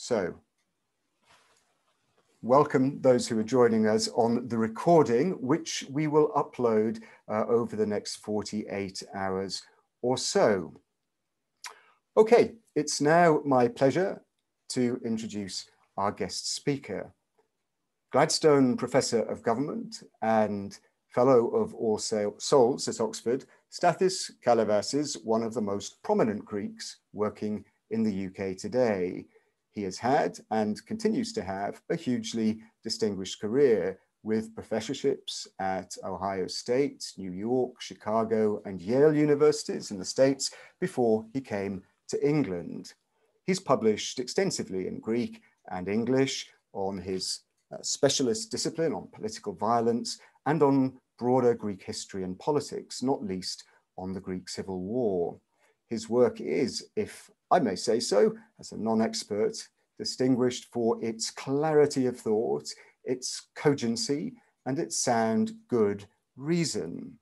So, welcome those who are joining us on the recording, which we will upload uh, over the next 48 hours or so. Okay, it's now my pleasure to introduce our guest speaker. Gladstone Professor of Government and Fellow of All Souls at Oxford, Stathis Kalyvas is one of the most prominent Greeks working in the UK today. He has had and continues to have a hugely distinguished career with professorships at Ohio State, New York, Chicago, and Yale universities in the States before he came to England. He's published extensively in Greek and English on his uh, specialist discipline on political violence and on broader Greek history and politics, not least on the Greek Civil War. His work is, if I may say so, as a non-expert, distinguished for its clarity of thought, its cogency, and its sound, good reason.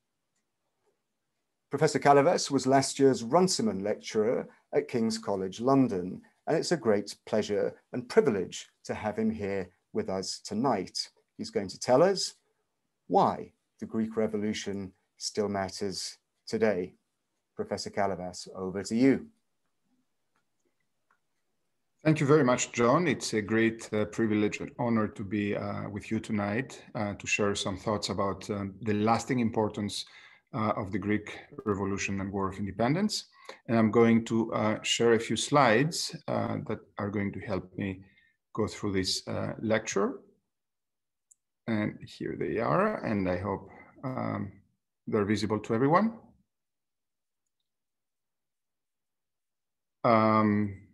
Professor Kalyvas was last year's Runciman Lecturer at King's College London, and it's a great pleasure and privilege to have him here with us tonight. He's going to tell us why the Greek Revolution still matters today. Professor Kalyvas, over to you. Thank you very much, John. It's a great uh, privilege and honor to be uh, with you tonight uh, to share some thoughts about um, the lasting importance uh, of the Greek Revolution and War of Independence. And I'm going to uh, share a few slides that are going to help me go through this lecture. And here they are, and I hope um, they're visible to everyone. Um,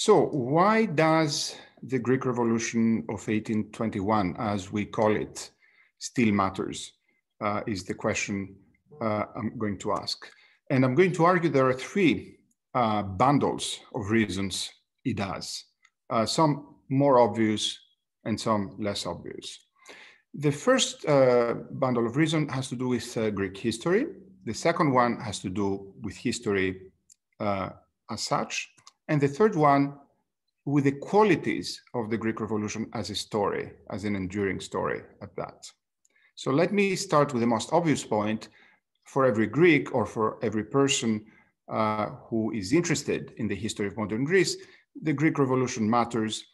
so why does the Greek Revolution of 1821, as we call it, still matters, uh, is the question uh, I'm going to ask. And I'm going to argue there are three uh, bundles of reasons it does, uh, some more obvious and some less obvious. The first uh, bundle of reason has to do with uh, Greek history. The second one has to do with history as such. And the third one with the qualities of the Greek Revolution as a story, as an enduring story at that. So let me start with the most obvious point. For every Greek or for every person uh, who is interested in the history of modern Greece, the Greek Revolution matters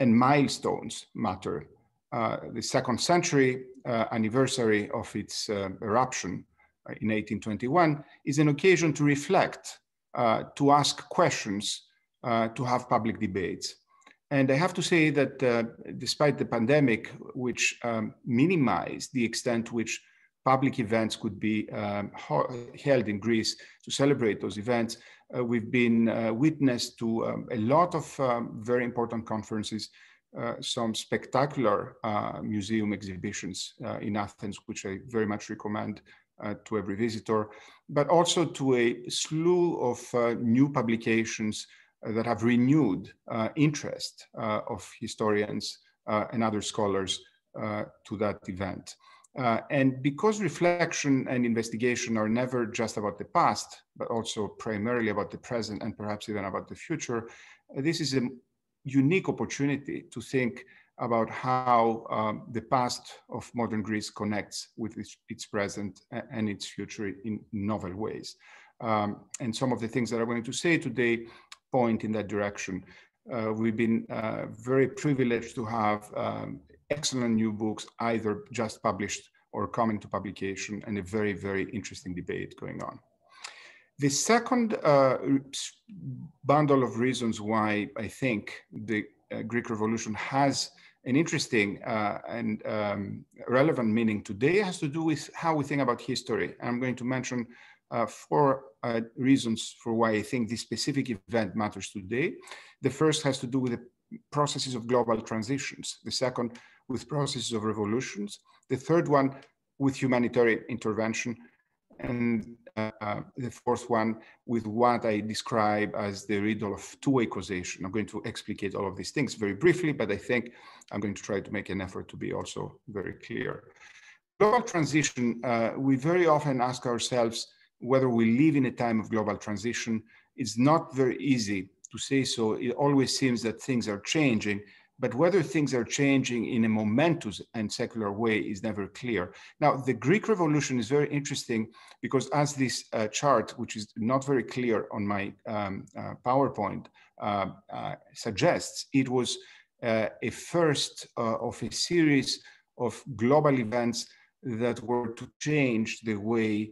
and milestones matter uh, the second century uh, anniversary of its uh, eruption in 1821 is an occasion to reflect, to ask questions, to have public debates. And I have to say that uh, despite the pandemic, which um, minimized the extent to which public events could be um, held in Greece to celebrate those events, uh, we've been uh, witness to um, a lot of um, very important conferences uh, some spectacular uh, museum exhibitions uh, in Athens, which I very much recommend to every visitor, but also to a slew of new publications that have renewed interest of historians and other scholars to that event. Uh, and because reflection and investigation are never just about the past, but also primarily about the present and perhaps even about the future, uh, this is a unique opportunity to think about how um, the past of modern Greece connects with its, its, present and its future in novel ways. Um, and some of the things that I'm going to say today point in that direction. Uh, we've been uh, very privileged to have um, excellent new books, either just published or coming to publication, and a very, very interesting debate going on. The second uh, bundle of reasons why I think the uh, Greek Revolution has an interesting uh, and um, relevant meaning today has to do with how we think about history. I'm going to mention uh, four uh, reasons for why I think this specific event matters today. The first has to do with the processes of global transitions. The second with processes of revolutions. The third one with humanitarian intervention and uh, the fourth one with what I describe as the riddle of two-way causation. I'm going to explicate all of these things very briefly, but I think I'm going to try to make an effort to be also very clear. Global transition, uh, we very often ask ourselves, whether we live in a time of global transition. It's not very easy to say so. It always seems that things are changing, but whether things are changing in a momentous and secular way is never clear. Now, the Greek Revolution is very interesting because as this uh, chart, which is not very clear on my um, uh, PowerPoint, uh, uh suggests, it was uh, a first uh, of a series of global events that were to change the way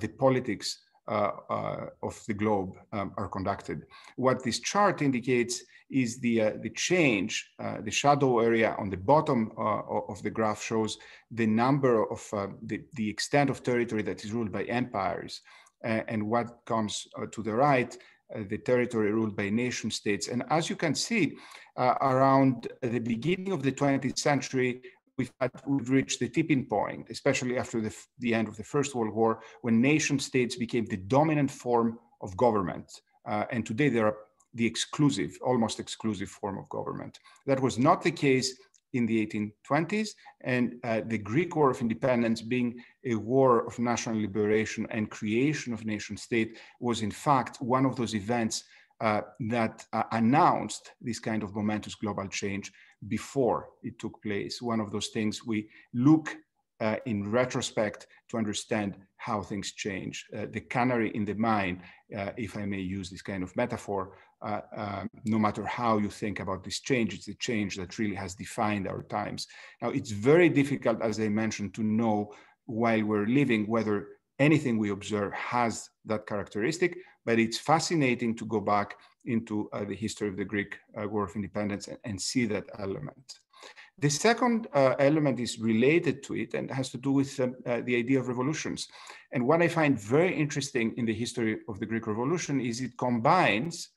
the politics uh, uh, of the globe um, are conducted. What this chart indicates is the, uh, the change, the shadow area on the bottom of the graph shows the number of the, the extent of territory that is ruled by empires. and what comes to the right uh, the territory ruled by nation states. And as you can see, uh, around the beginning of the 20th century, we've, had, we've reached the tipping point, especially after the, the end of the First World War, when nation states became the dominant form of government. Uh, and today they are the exclusive, almost exclusive form of government. That was not the case in the 1820s, and uh, the Greek War of Independence, being a war of national liberation and creation of nation state, was in fact one of those events uh, that uh, announced this kind of momentous global change before it took place. One of those things we look uh, in retrospect to understand how things change. Uh, the canary in the mine, uh, if I may use this kind of metaphor, uh, um, no matter how you think about this change, it's a change that really has defined our times. Now, it's very difficult, as I mentioned, to know while we're living whether anything we observe has that characteristic, but it's fascinating to go back into uh, the history of the Greek uh, War of Independence and, and, see that element. The second uh, element is related to it and has to do with um, uh, the idea of revolutions. And what I find very interesting in the history of the Greek Revolution is it combines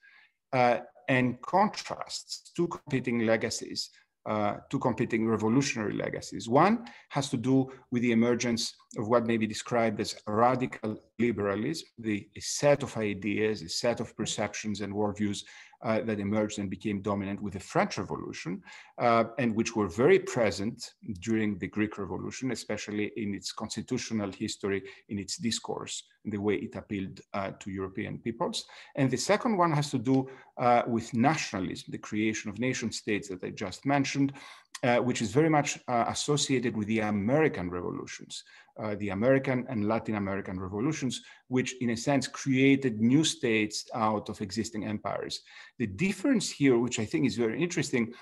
uh, and contrasts two competing legacies uh, two competing revolutionary legacies. One has to do with the emergence of what may be described as radical liberalism, the, a set of ideas, a set of perceptions and worldviews uh, that emerged and became dominant with the French Revolution, uh, and which were very present during the Greek Revolution, especially in its constitutional history, in its discourse, the way it appealed uh, to European peoples. And the second one has to do uh, with nationalism, the creation of nation states that I just mentioned, uh, which is very much uh, associated with the American revolutions, uh, the American and Latin American revolutions, which in a sense created new states out of existing empires. The difference here, which I think is very interesting,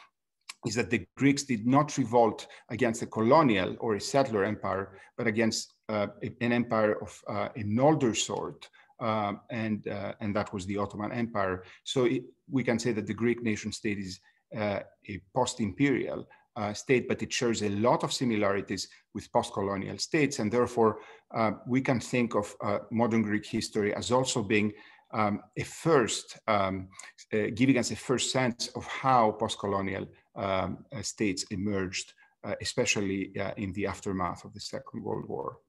is that the Greeks did not revolt against a colonial or a settler empire, but against uh, an empire of uh, an older sort, um, and, uh, and that was the Ottoman Empire. So it, we can say that the Greek nation state is uh, a post-imperial uh, state, but it shares a lot of similarities with post-colonial states, and therefore uh, we can think of uh, modern Greek history as also being um, a first, um, uh, giving us a first sense of how post-colonial um, states emerged, uh, especially in the aftermath of the Second World War.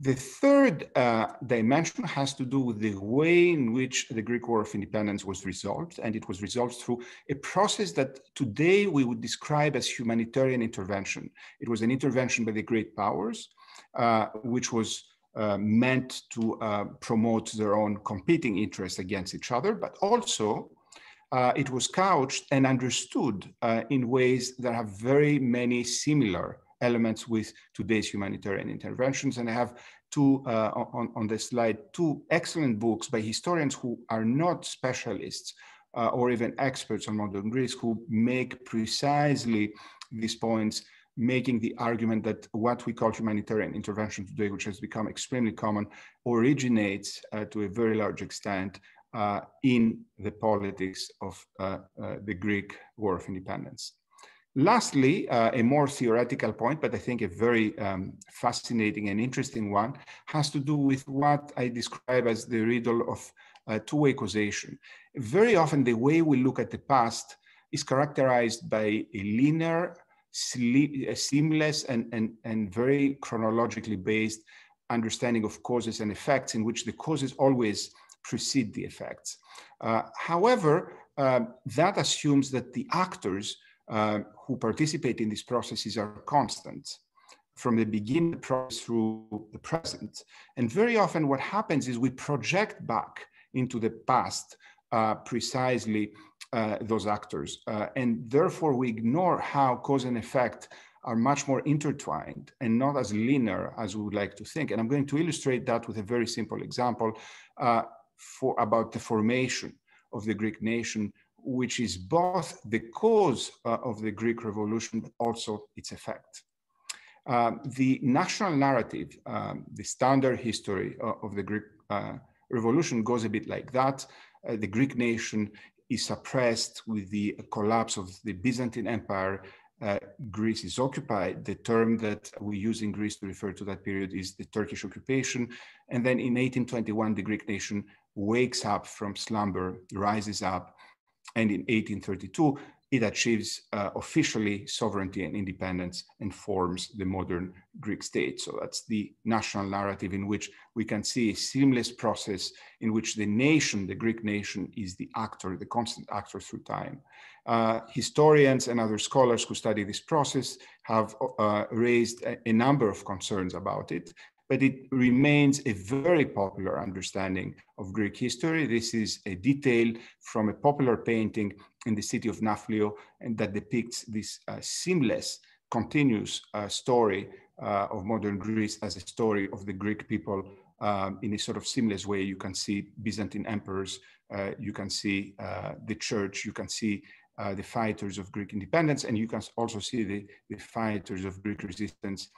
The third uh, dimension has to do with the way in which the Greek War of Independence was resolved, and it was resolved through a process that today we would describe as humanitarian intervention. It was an intervention by the great powers, uh, which was uh, meant to uh, promote their own competing interests against each other, but also uh, it was couched and understood uh, in ways that have very many similar elements with today's humanitarian interventions. And I have two, uh, on, on the slide, two excellent books by historians who are not specialists uh, or even experts on modern Greece who make precisely these points, making the argument that what we call humanitarian intervention today, which has become extremely common, originates uh, to a very large extent uh, in the politics of uh, uh, the Greek War of Independence. Lastly, uh, a more theoretical point, but I think a very um, fascinating and interesting one, has to do with what I describe as the riddle of uh, two-way causation. Very often, the way we look at the past is characterized by a linear, seamless, and, and, and very chronologically based understanding of causes and effects, in which the causes always precede the effects. Uh, however, uh, that assumes that the actors uh, who participate in these processes are constant. from the beginning process through the present. And very often what happens is we project back into the past uh, precisely uh, those actors. Uh, and therefore we ignore how cause and effect are much more intertwined and not as linear as we would like to think. And I'm going to illustrate that with a very simple example uh, for about the formation of the Greek nation, which is both the cause uh, of the Greek revolution, but also its effect. Um, the national narrative, um, the standard history of, of the Greek uh, revolution goes a bit like that. Uh, the Greek nation is suppressed with the collapse of the Byzantine Empire. Uh, Greece is occupied. The term that we use in Greece to refer to that period is the Turkish occupation. And then in 1821, the Greek nation wakes up from slumber, rises up, and in 1832, it achieves uh, officially sovereignty and independence and forms the modern Greek state. So that's the national narrative in which we can see a seamless process in which the nation, the Greek nation, is the actor, the constant actor through time. Uh, historians and other scholars who study this process have uh, raised a, a number of concerns about it but it remains a very popular understanding of Greek history. This is a detail from a popular painting in the city of Nafplio and that depicts this uh, seamless, continuous uh, story uh, of modern Greece as a story of the Greek people um, in a sort of seamless way. You can see Byzantine emperors, uh, you can see uh, the church, you can see uh, the fighters of Greek independence, and you can also see the, the fighters of Greek resistance.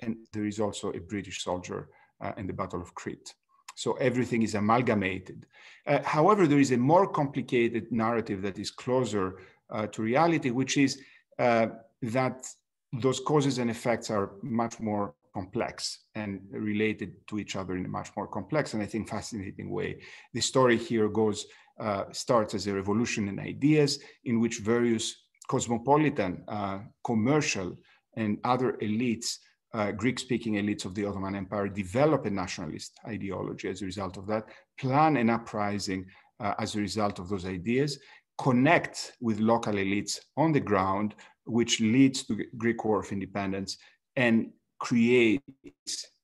And there is also a British soldier uh, in the Battle of Crete. So everything is amalgamated. Uh, however, there is a more complicated narrative that is closer uh, to reality, which is uh, that those causes and effects are much more complex and related to each other in a much more complex and I think fascinating way. The story here goes uh, starts as a revolution in ideas in which various cosmopolitan, uh, commercial, and other elites, uh, Greek speaking elites of the Ottoman Empire, develop a nationalist ideology as a result of that, plan an uprising uh, as a result of those ideas, connect with local elites on the ground, which leads to Greek War of Independence and creates,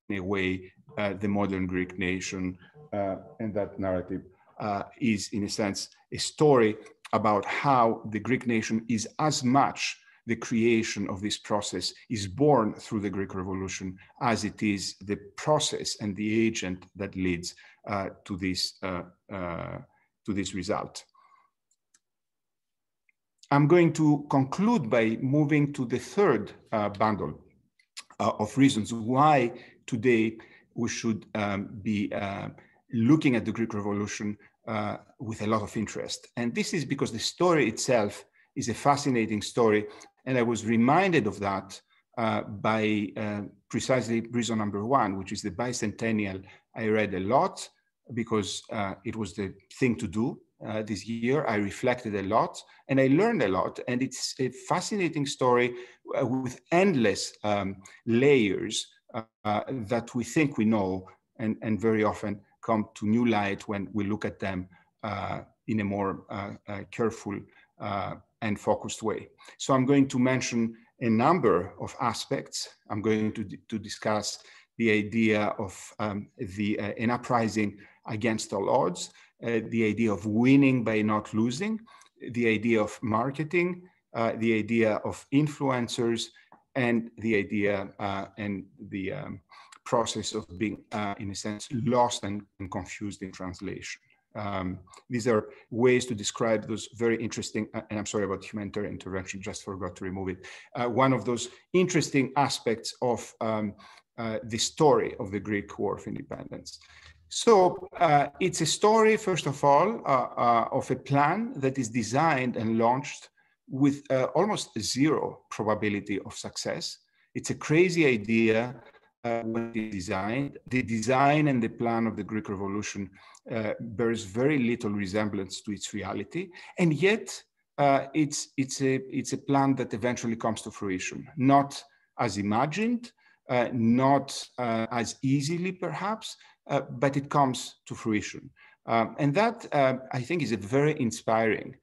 in a way, uh, the modern Greek nation and that narrative uh, is, in a sense, a story about how the Greek nation is as much the creation of this process is born through the Greek Revolution as it is the process and the agent that leads uh, to this uh, uh, to this result. I'm going to conclude by moving to the third uh, bundle uh, of reasons why today we should um, be uh, looking at the Greek Revolution uh, with a lot of interest. And this is because the story itself is a fascinating story. And I was reminded of that uh, by uh, precisely reason number one, which is the bicentennial. I read a lot because uh, it was the thing to do uh, this year. I reflected a lot and I learned a lot. And it's a fascinating story uh, with endless um, layers that we think we know and, and very often come to new light when we look at them uh, in a more uh, uh, careful uh, and focused way. So I'm going to mention a number of aspects. I'm going to, to discuss the idea of um, the uh, an uprising against all odds, uh, the idea of winning by not losing, the idea of marketing, the idea of influencers, and the idea and the um, process of being, uh, in a sense, lost and, and confused in translation. Um, these are ways to describe those very interesting, uh, and I'm sorry about humanitarian intervention, just forgot to remove it. Uh, one of those interesting aspects of um, uh, the story of the Greek War of Independence. So uh, it's a story, first of all, uh, of a plan that is designed and launched with almost zero probability of success. It's a crazy idea uh, designed. The design and the plan of the Greek Revolution uh, bears very little resemblance to its reality, and yet uh, it's it's a it's a plan that eventually comes to fruition, not as imagined, uh, not uh, as easily perhaps, uh, but it comes to fruition, um, and that I think is a very inspiring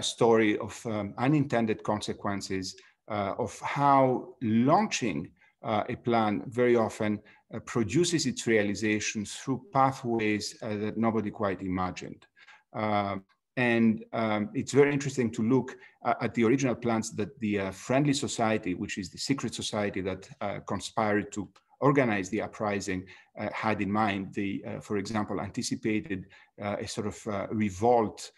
story of um, unintended consequences of how launching uh, a plan very often uh, produces its realizations through pathways uh, that nobody quite imagined. Um, and um, it's very interesting to look uh, at the original plans that the uh, Friendly Society, which is the secret society that uh, conspired to organize the uprising, had in mind. They, for example, anticipated a sort of revolt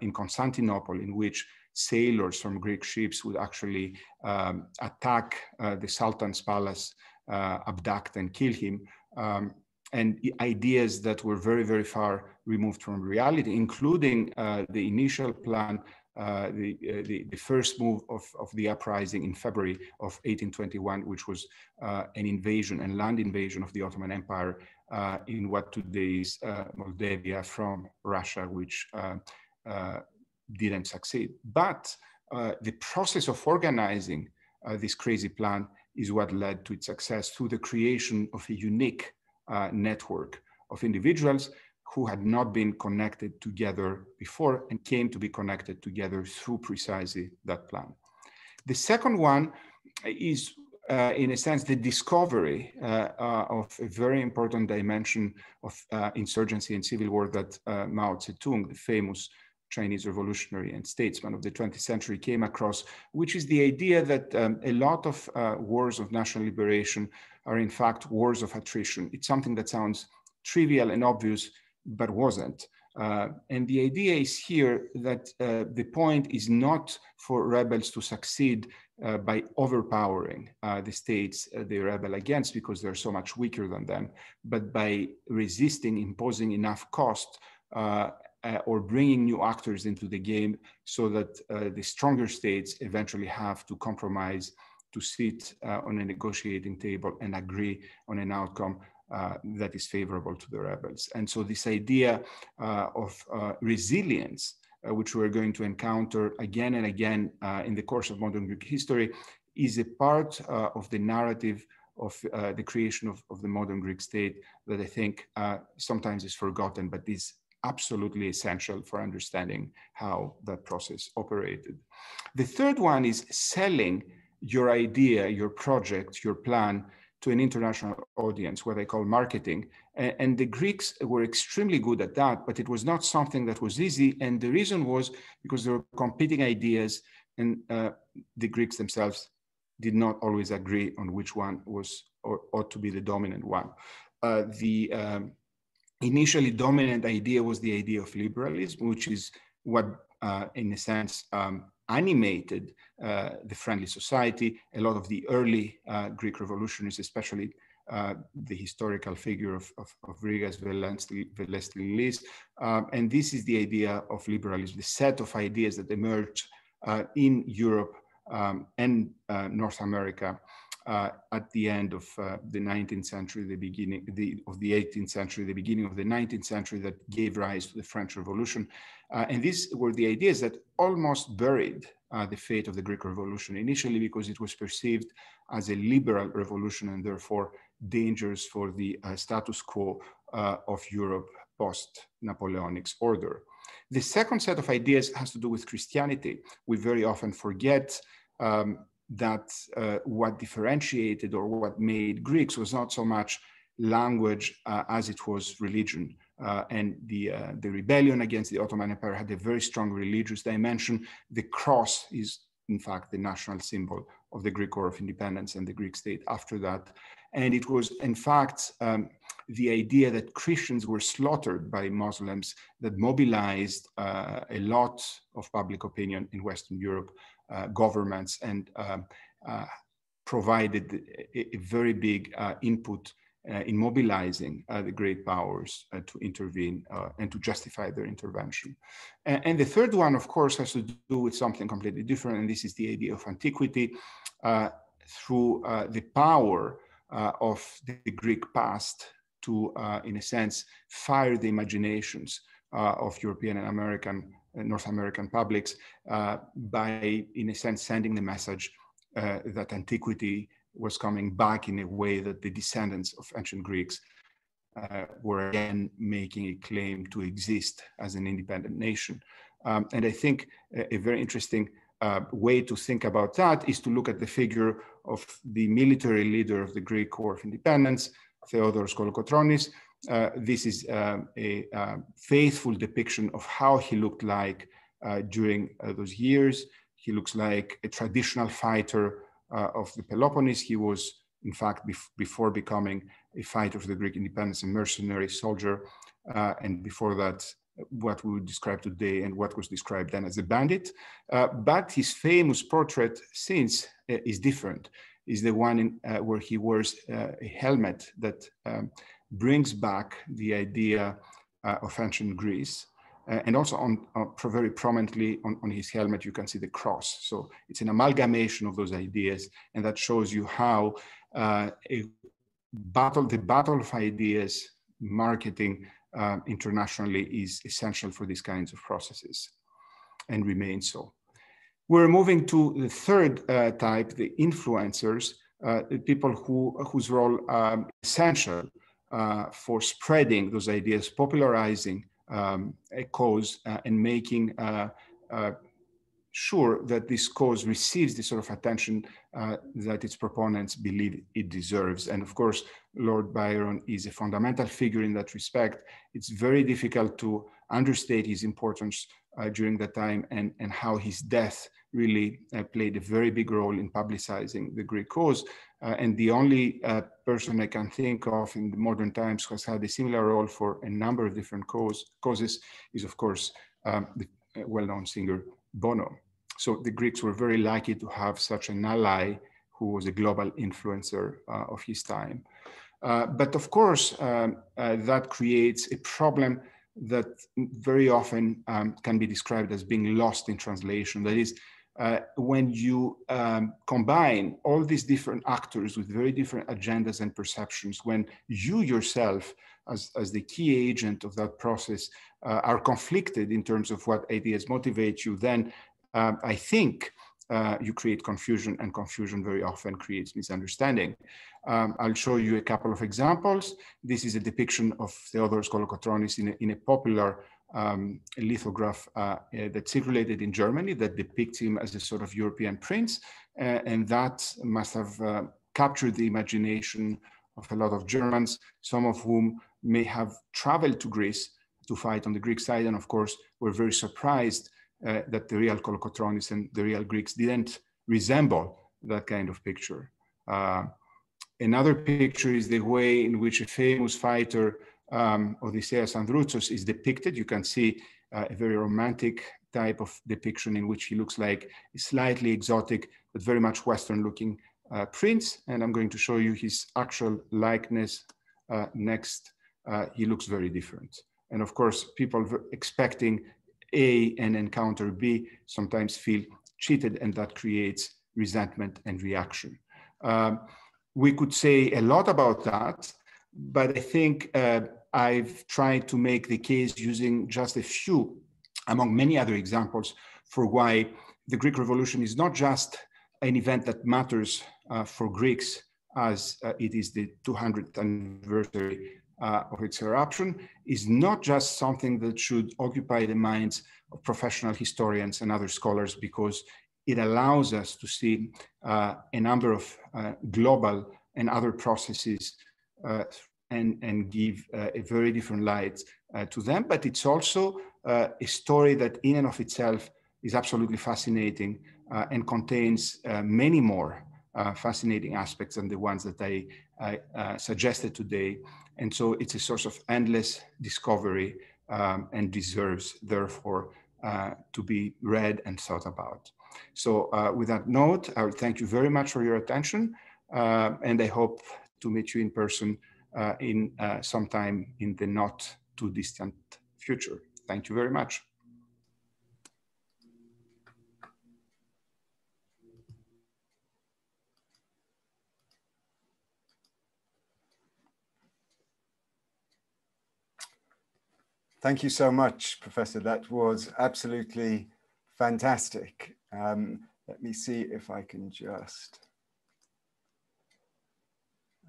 in Constantinople in which sailors from Greek ships would actually um, attack the Sultan's palace, abduct and kill him. Um, and ideas that were very, very far removed from reality, including uh, the initial plan, uh, the, uh, the, the, first move of, of the uprising in February of 1821, which was uh, an invasion and land invasion of the Ottoman Empire uh, in what today is uh, Moldavia from Russia, which didn't succeed. But the process of organizing this crazy plan is what led to its success through the creation of a unique uh, network of individuals who had not been connected together before and came to be connected together through precisely that plan. The second one is, uh, in a sense, the discovery uh, uh, of a very important dimension of uh, insurgency and civil war that uh, Mao Zedong, the famous Chinese revolutionary and statesman of the 20th century came across, which is the idea that um, a lot of uh, wars of national liberation are in fact wars of attrition. It's something that sounds trivial and obvious, but wasn't. Uh, and the idea is here that uh, the point is not for rebels to succeed uh, by overpowering uh, the states uh, they rebel against because they're so much weaker than them, but by resisting, imposing enough cost uh, or bringing new actors into the game so that uh, the stronger states eventually have to compromise to sit uh, on a negotiating table and agree on an outcome uh, that is favorable to the rebels. And so this idea uh, of uh, resilience, which we're going to encounter again and again in the course of modern Greek history, is a part of the narrative of uh, the creation of, of, the modern Greek state that I think uh, sometimes is forgotten, but is absolutely essential for understanding how that process operated. The third one is selling your idea, your project, your plan to an international audience, what I call marketing. And, the Greeks were extremely good at that, but it was not something that was easy. And the reason was because there were competing ideas, and uh, the Greeks themselves did not always agree on which one was or ought to be the dominant one. Uh, the um, initially dominant idea was the idea of liberalism, which is what, uh, in a sense, um, animated uh, the friendly society. A lot of the early uh, Greek revolutionaries, especially uh, the historical figure of, of, of Rigas Velestinlis. Um, and this is the idea of liberalism, the set of ideas that emerged uh, in Europe um, and uh, North America uh, at the end of uh, the 19th century, the beginning the, of the 18th century, the beginning of the 19th century that gave rise to the French Revolution. Uh, and these were the ideas that almost buried uh, the fate of the Greek Revolution, initially because it was perceived as a liberal revolution and therefore dangerous for the uh, status quo uh, of Europe post-Napoleonic order. The second set of ideas has to do with Christianity. We very often forget um, that uh, what differentiated or what made Greeks was not so much language uh, as it was religion. Uh, and the, uh, the rebellion against the Ottoman Empire had a very strong religious dimension. The cross is, in fact, the national symbol of the Greek War of Independence and the Greek state after that. And it was, in fact, um, the idea that Christians were slaughtered by Muslims that mobilized uh, a lot of public opinion in Western Europe uh, governments and um, uh, provided a, a, very big uh, input in mobilizing the great powers to intervene and to justify their intervention. And, and, the third one, of course, has to do with something completely different, and this is the idea of antiquity through the power uh, of the Greek past to, uh, in a sense, fire the imaginations uh, of European and American uh, North American publics by, in a sense, sending the message that antiquity was coming back in a way that the descendants of ancient Greeks uh, were again making a claim to exist as an independent nation. Um, and I think a, a very interesting uh, way to think about that is to look at the figure of the military leader of the Greek War of Independence, Theodoros Kolokotronis. Uh, this is uh, a faithful depiction of how he looked like uh, during those years. He looks like a traditional fighter of the Peloponnese. He was, in fact, bef before becoming a fighter for the Greek independence, a mercenary soldier, and before that, what we would describe today and what was described then as a bandit. Uh, but his famous portrait since uh, is different, is the one in, uh, where he wears uh, a helmet that um, brings back the idea uh, of ancient Greece. Uh, and also on, very prominently on, on, his helmet, you can see the cross. So it's an amalgamation of those ideas. And that shows you how a battle, the battle of ideas, marketing, internationally is essential for these kinds of processes and remains so. We're moving to the third uh, type, the influencers, uh, the people who, whose role um, essential uh, for spreading those ideas, popularizing um, a cause uh, and making uh, uh, sure that this cause receives the sort of attention uh, that its proponents believe it deserves. And of course, Lord Byron is a fundamental figure in that respect. It's very difficult to understate his importance uh, during that time and, and how his death really uh, played a very big role in publicizing the Greek cause. Uh, and the only uh, person I can think of in modern times who has had a similar role for a number of different cause, causes is, of course, um, the well-known singer Bono. So the Greeks were very lucky to have such an ally who was a global influencer uh, of his time. Uh, but of course, um, uh, that creates a problem that very often um, can be described as being lost in translation. That is, uh, when you um, combine all these different actors with very different agendas and perceptions, when you yourself, as, as the key agent of that process, uh, are conflicted in terms of what ideas motivate you, then um, I think uh, you create confusion and confusion very often creates misunderstanding. Um, I'll show you a couple of examples. This is a depiction of Theodoros Kolokotronis in a, in a popular um, lithograph uh, uh, that circulated in Germany that depicts him as a sort of European prince. Uh, and that must have uh, captured the imagination of a lot of Germans, some of whom may have traveled to Greece to fight on the Greek side. And of course, were very surprised uh, that the real Kolokotronis and the real Greeks didn't resemble that kind of picture. Uh, another picture is the way in which a famous fighter, um, Odysseus Androutsos, is depicted. You can see uh, a very romantic type of depiction in which he looks like a slightly exotic, but very much Western looking uh, prince. And I'm going to show you his actual likeness uh, next. Uh, he looks very different. And of course, people expecting a and encounter B sometimes feel cheated and that creates resentment and reaction. Um, we could say a lot about that, but I think uh, I've tried to make the case using just a few among many other examples for why the Greek Revolution is not just an event that matters uh, for Greeks as uh, it is the 200th anniversary uh, of its eruption is not just something that should occupy the minds of professional historians and other scholars because it allows us to see uh, a number of uh, global and other processes and, and give uh, a very different light uh, to them. But it's also a story that in and of itself is absolutely fascinating and contains many more fascinating aspects than the ones that I, I suggested today and so it's a source of endless discovery um, and deserves, therefore, uh, to be read and thought about. So uh, with that note, I will thank you very much for your attention. Uh, and I hope to meet you in person uh, in uh, sometime in the not too distant future. Thank you very much. Thank you so much, Professor. That was absolutely fantastic. Um, let me see if I can just.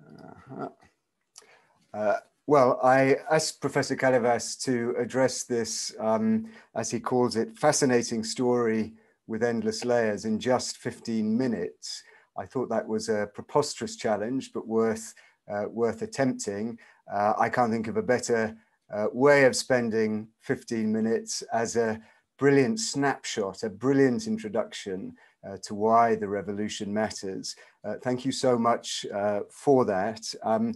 Uh -huh. uh, well, I asked Professor Kalyvas to address this, um, as he calls it, fascinating story with endless layers in just 15 minutes. I thought that was a preposterous challenge, but worth, uh, worth attempting. Uh, I can't think of a better uh, way of spending 15 minutes as a brilliant snapshot, a brilliant introduction uh, to why the revolution matters. Uh, thank you so much uh, for that. Um,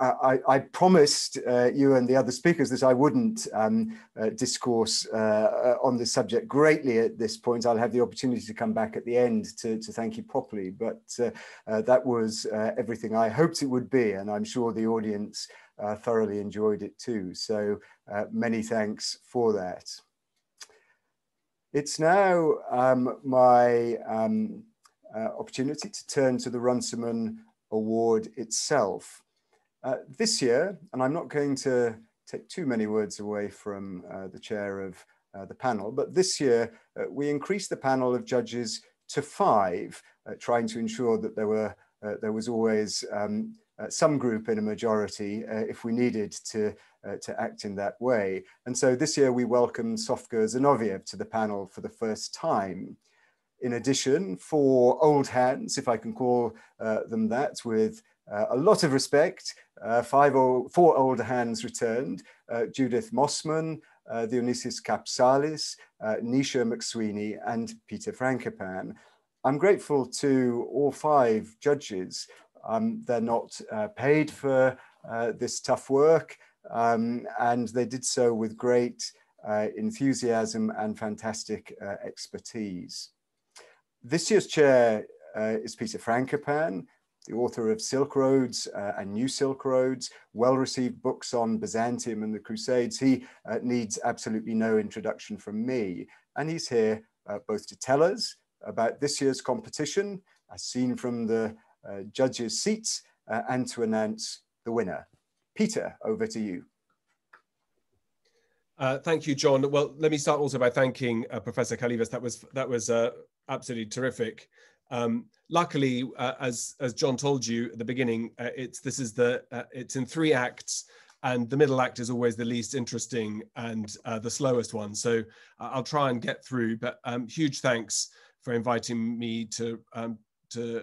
I, I, promised uh, you and the other speakers that I wouldn't um, uh, discourse uh, on this subject greatly at this point. I'll have the opportunity to come back at the end to, to thank you properly, but uh, uh, that was uh, everything I hoped it would be, and I'm sure the audience thoroughly enjoyed it too. So many thanks for that. It's now um, my um, opportunity to turn to the Runciman Award itself. Uh, this year, and I'm not going to take too many words away from uh, the chair of uh, the panel, but this year uh, we increased the panel of judges to five, uh, trying to ensure that there were there was always um, some group in a majority if we needed to to act in that way. And so this year we welcomed Sofka Zinoviev to the panel for the first time. In addition, four old hands, if I can call them that, with uh, a lot of respect. Uh, five old, four older hands returned. Uh, Judith Mossman, uh, Dionysius Kapsalis, uh, Nisha McSweeney, and Peter Frankopan. I'm grateful to all five judges. Um, they're not uh, paid for this tough work, um, and they did so with great enthusiasm and fantastic expertise. This year's chair is Peter Frankopan, the author of Silk Roads uh, and New Silk Roads, well-received books on Byzantium and the Crusades. He uh, needs absolutely no introduction from me. And he's here uh, both to tell us about this year's competition, as seen from the uh, judges' seats, uh, and to announce the winner. Peter, over to you. Uh, thank you, John. Well, let me start also by thanking Professor Kalyvas. That was that was absolutely terrific. Um, luckily, uh, as as John told you at the beginning, uh, it's this is the uh, it's in three acts, and the middle act is always the least interesting and uh, the slowest one. So uh, I'll try and get through. But um, huge thanks for inviting me to um, to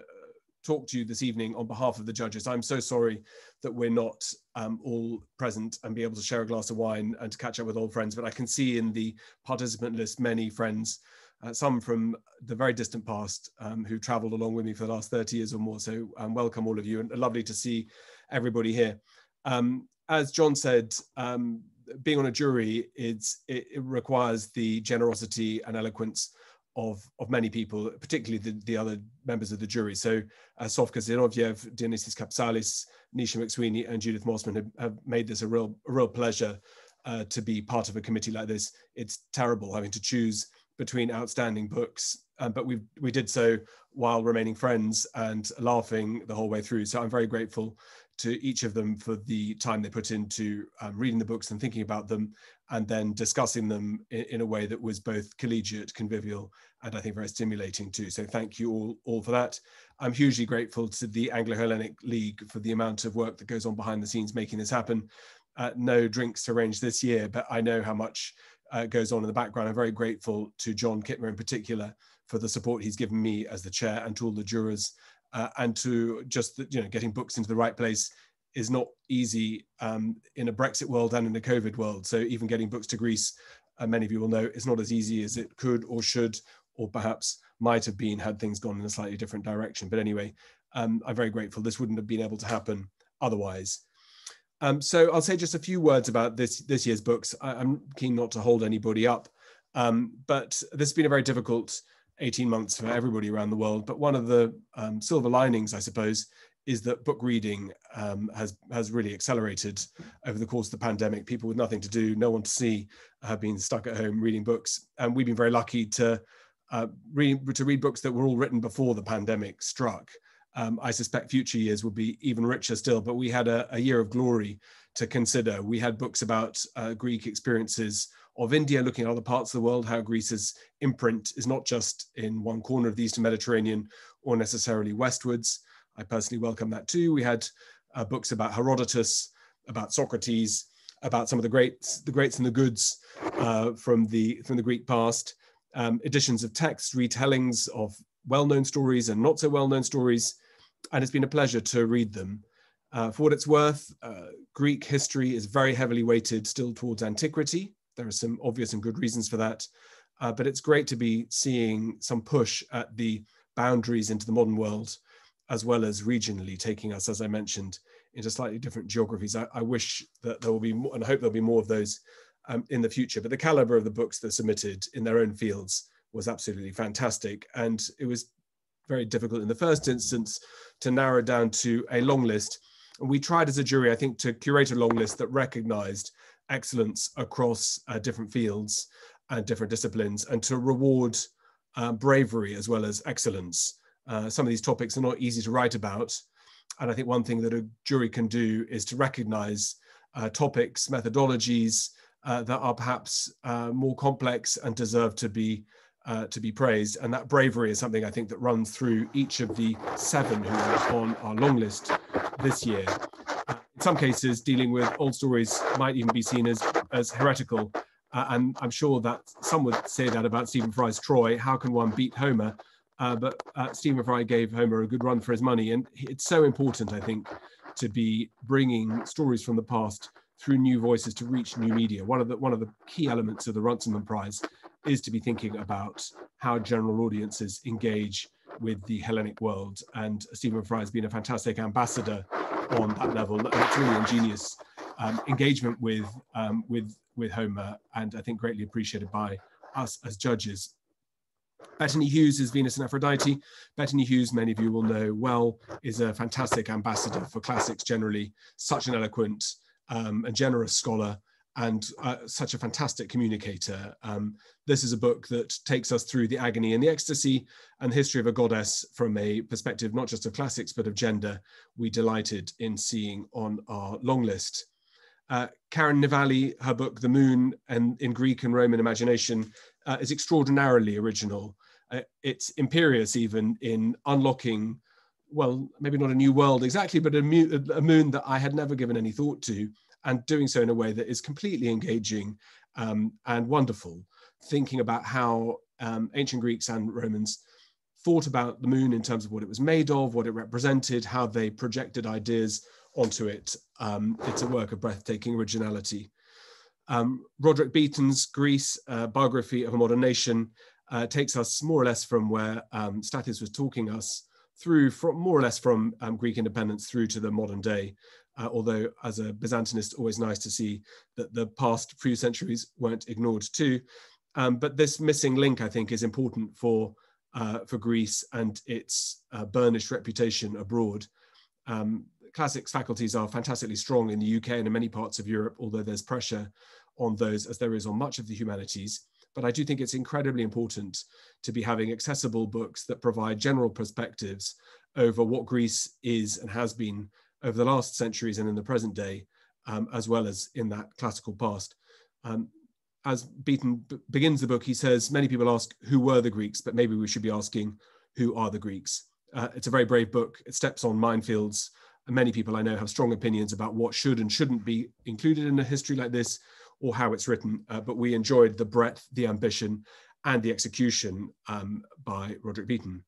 talk to you this evening on behalf of the judges. I'm so sorry that we're not um, all present and be able to share a glass of wine and to catch up with old friends. But I can see in the participant list many friends uh, some from the very distant past um, who traveled along with me for the last 30 years or more. So um, welcome all of you and lovely to see everybody here. Um, as John said, um, being on a jury, it, it, requires the generosity and eloquence of, of many people, particularly the, the other members of the jury. So uh, Sofka Zinoviev, Dionysius Kapsalis, Nisha McSweeney and Judith Mossman have, have made this a real, a real pleasure uh, to be part of a committee like this. It's terrible having to choose between outstanding books, um, but we we did so while remaining friends and laughing the whole way through. So I'm very grateful to each of them for the time they put into um, reading the books and thinking about them, and then discussing them in, in, a way that was both collegiate, convivial, and I think very stimulating too. So thank you all all for that. I'm hugely grateful to the Anglo-Hellenic League for the amount of work that goes on behind the scenes making this happen. Uh, no drinks arranged this year, but I know how much uh, goes on in the background. I'm very grateful to John Kittmer in particular for the support he's given me as the chair and to all the jurors uh, and to just the, you know getting books into the right place is not easy um, in a Brexit world and in a COVID world. So even getting books to Greece, uh, many of you will know, is not as easy as it could or should or perhaps might have been had things gone in a slightly different direction. But anyway, um, I'm very grateful. This wouldn't have been able to happen otherwise. Um, so I'll say just a few words about this this year's books. I, am keen not to hold anybody up, um, but this has been a very difficult 18 months for everybody around the world. But one of the um, silver linings, I suppose, is that book reading um, has has really accelerated over the course of the pandemic. People with nothing to do, no one to see, have been stuck at home reading books, and we've been very lucky to uh, read to read books that were all written before the pandemic struck um, I suspect future years will be even richer still. But we had a, a year of glory to consider. We had books about uh, Greek experiences of India, looking at other parts of the world, how Greece's imprint is not just in one corner of the Eastern Mediterranean or necessarily westwards. I personally welcome that too. We had uh, books about Herodotus, about Socrates, about some of the greats, the greats and the goods uh, from the from the Greek past. um, editions of text, retellings of well-known stories and not so well-known stories, and it's been a pleasure to read them. Uh, for what it's worth, uh, Greek history is very heavily weighted still towards antiquity. There are some obvious and good reasons for that, uh, but it's great to be seeing some push at the boundaries into the modern world, as well as regionally taking us, as I mentioned, into slightly different geographies. I, I wish that there will be more, and I hope there'll be more of those um, in the future. But the caliber of the books that submitted in their own fields was absolutely fantastic. And it was very difficult in the first instance to narrow down to a long list. And we tried as a jury, I think, to curate a long list that recognized excellence across uh, different fields and different disciplines and to reward uh, bravery as well as excellence. Uh, some of these topics are not easy to write about. And I think one thing that a jury can do is to recognize uh, topics, methodologies, uh, that are perhaps uh, more complex and deserve to be uh, to be praised. And that bravery is something I think that runs through each of the seven who are on our long list this year. Uh, in some cases, dealing with old stories might even be seen as, as heretical. And I'm sure that some would say that about Stephen Fry's Troy. How can one beat Homer? Uh, but Stephen Fry gave Homer a good run for his money. And it's so important, I think, to be bringing stories from the past through new voices to reach new media. One of the one of the key elements of the Runciman Prize is to be thinking about how general audiences engage with the Hellenic world. And Stephen Fry has been a fantastic ambassador on that level. It's really ingenious um, engagement with um, with with Homer, and I think greatly appreciated by us as judges. Bettany Hughes is Venus and Aphrodite. Bettany Hughes, many of you will know well, is a fantastic ambassador for classics generally, such an eloquent um, a generous scholar, and uh, such a fantastic communicator. Um, this is a book that takes us through the agony and the ecstasy and the history of a goddess from a perspective not just of classics but of gender. We delighted in seeing on our long list. Uh, Karen ní Mheallaigh, her book The Moon and in Greek and Roman imagination uh, is extraordinarily original. Uh, it's imperious even in unlocking well, maybe not a new world exactly, but a, mu- a, moon that I had never given any thought to, and doing so in a way that is completely engaging um, and wonderful, thinking about how um, ancient Greeks and Romans thought about the moon in terms of what it was made of, what it represented, how they projected ideas onto it. Um, it's a work of breathtaking originality. Um, Roderick Beaton's Greece, uh, Biography of a Modern Nation, uh, takes us more or less from where um, Stathis was talking us through from more or less from um, Greek independence through to the modern day. Uh, although as a Byzantinist, always nice to see that the past few centuries weren't ignored too. Um, but this missing link, I think, is important for uh, for Greece and its uh, burnished reputation abroad. Um, classics faculties are fantastically strong in the UK and in many parts of Europe, although there's pressure on those as there is on much of the humanities. But I do think it's incredibly important to be having accessible books that provide general perspectives over what Greece is and has been over the last centuries and in the present day, um, as well as in that classical past. Um, as Beaton begins the book, he says, many people ask, who were the Greeks? But maybe we should be asking, who are the Greeks? Uh, it's a very brave book. It steps on minefields. And many people I know have strong opinions about what should and shouldn't be included in a history like this or how it's written, uh, but we enjoyed the breadth, the ambition, and the execution um, by Roderick Beaton.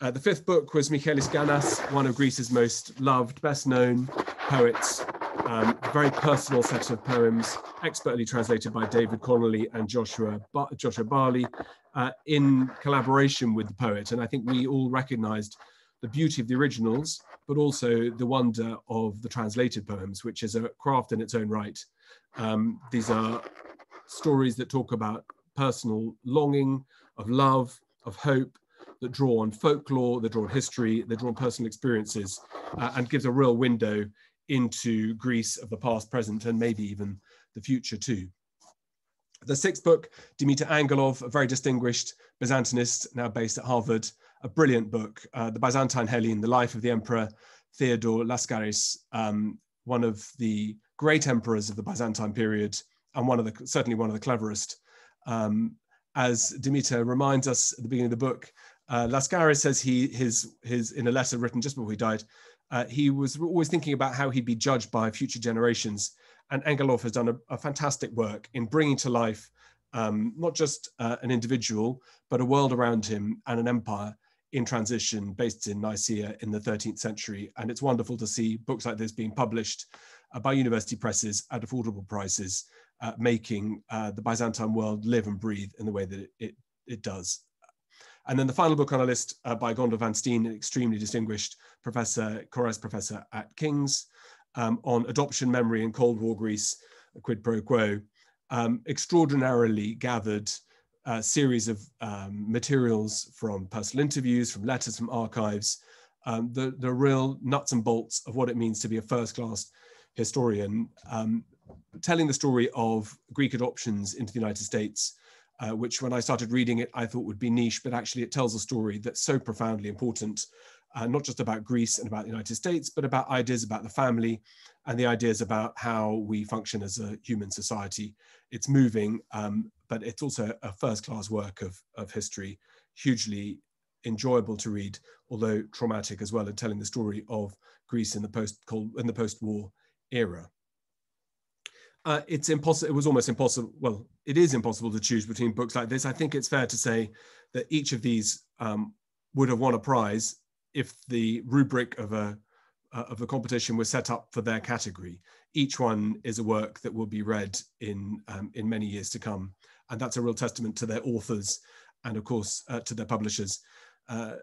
Uh, the fifth book was Michalis Ganas, one of Greece's most loved, best known poets. Um, very personal set of poems, expertly translated by David Connolly and Joshua, ba Joshua Barley uh, in collaboration with the poet. And I think we all recognized the beauty of the originals, but also the wonder of the translated poems, which is a craft in its own right. Um, these are stories that talk about personal longing, of love, of hope, that draw on folklore, that draw on history, that draw on personal experiences, uh, and gives a real window into Greece of the past, present, and maybe even the future too. The sixth book, Dimitar Angelov, a very distinguished Byzantinist, now based at Harvard, a brilliant book, uh, The Byzantine Hellene, The Life of the Emperor Theodore Laskaris, um, one of the great emperors of the Byzantine period, and one of the certainly one of the cleverest. Um, as Dimitar reminds us at the beginning of the book, uh, Laskaris says he his his in a letter written just before he died, uh, he was always thinking about how he'd be judged by future generations. And Angelov has done a, a fantastic work in bringing to life um, not just uh, an individual, but a world around him and an empire in transition based in Nicaea in the 13th century. And it's wonderful to see books like this being published uh, by university presses at affordable prices, uh, making uh, the Byzantine world live and breathe in the way that it, it, it does. And then the final book on our list uh, by Gonda Van Steen, an extremely distinguished professor, Koraes professor at King's, um, on adoption, memory, and Cold War Greece, quid pro quo, um, extraordinarily gathered uh, series of um, materials from personal interviews, from letters, from archives, um, the, the real nuts and bolts of what it means to be a first-class historian, um, telling the story of Greek adoptions into the United States, uh, which when I started reading it, I thought would be niche, but actually it tells a story that's so profoundly important, uh, not just about Greece and about the United States, but about ideas about the family and the ideas about how we function as a human society. It's moving, um, but it's also a first-class work of, of history, hugely enjoyable to read, although traumatic as well, in telling the story of Greece in the post in the post-war era. Uh, it's impossible. It was almost impossible. Well, it is impossible to choose between books like this. I think it's fair to say that each of these um, would have won a prize if the rubric of a uh, of the competition was set up for their category. Each one is a work that will be read in um, in many years to come, and that's a real testament to their authors and, of course, uh, to their publishers. Uh,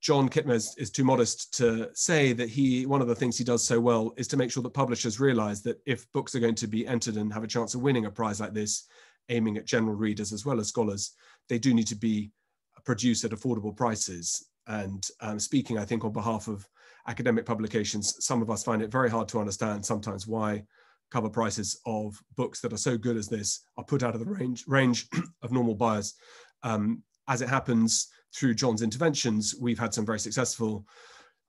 John Kittmer is, is, too modest to say that he one of the things he does so well is to make sure that publishers realize that if books are going to be entered and have a chance of winning a prize like this, aiming at general readers as well as scholars, they do need to be produced at affordable prices. And um, speaking, I think, on behalf of academic publications, some of us find it very hard to understand sometimes why cover prices of books that are so good as this are put out of the range, range of normal buyers. Um, as it happens, through John's interventions, we've had some very successful